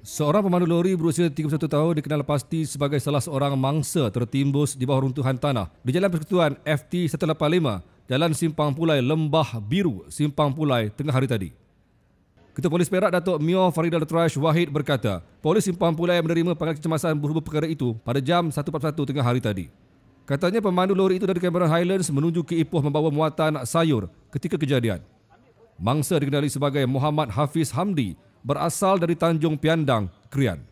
Seorang pemandu lori berusia 31 tahun dikenal pasti sebagai salah seorang mangsa tertimbus di bawah runtuhan tanah di Jalan Persekutuan FT 185, Jalan Simpang Pulai Lembah Biru, Simpang Pulai tengah hari tadi. Ketua Polis Perak Datuk Mio Faridal Trash Wahid berkata, Polis Simpang Pulai menerima panggilan kecemasan berhubung perkara itu pada jam 1.41 tengah hari tadi. Katanya pemandu lori itu dari Cameron Highlands menuju ke Ipoh membawa muatan sayur ketika kejadian. Mangsa dikenali sebagai Muhammad Hafiz Hamdi berasal dari Tanjung Piandang, Krian.